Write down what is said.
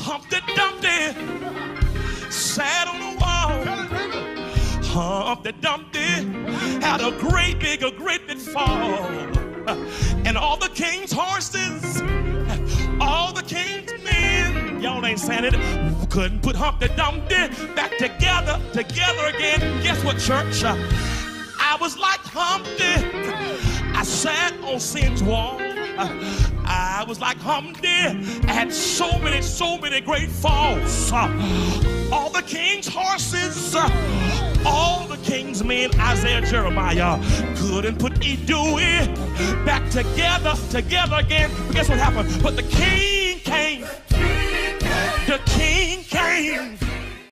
Humpty Dumpty sat on the wall. Humpty Dumpty had a great big, a great big fall. And all the king's horses, all the king's men, y'all ain't saying it, couldn't put Humpty Dumpty back together, together again. Guess what, church? I was like Humpty. I sat on sin's wall. I was like Humpty. I had so many, so many great falls. All the king's horses, all the king's men, Isaiah, Jeremiah, couldn't put Edui back together, together again. But guess what happened? But the king